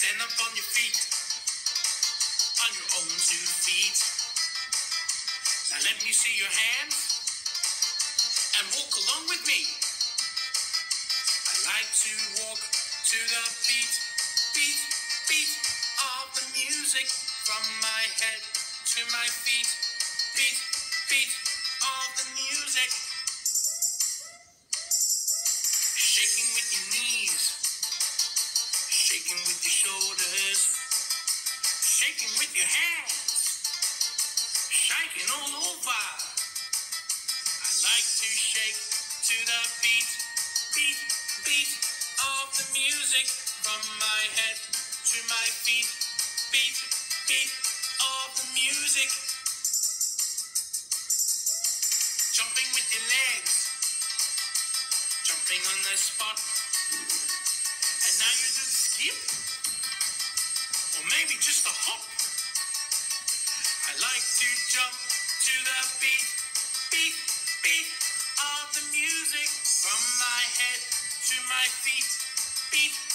Stand up on your feet, on your own two feet. Now let me see your hands and walk along with me. I like to walk to the beat, beat, beat of the music from my head to my feet, beat, beat of the music. Shaking with your knees shaking with your shoulders, shaking with your hands, shaking all over. I like to shake to the beat, beat, beat of the music from my head to my feet. Beat, beat of the music. Jumping with your legs, jumping on the spot. Maybe just a hop. I like to jump to the beat, beat, beat of the music from my head to my feet. Beat,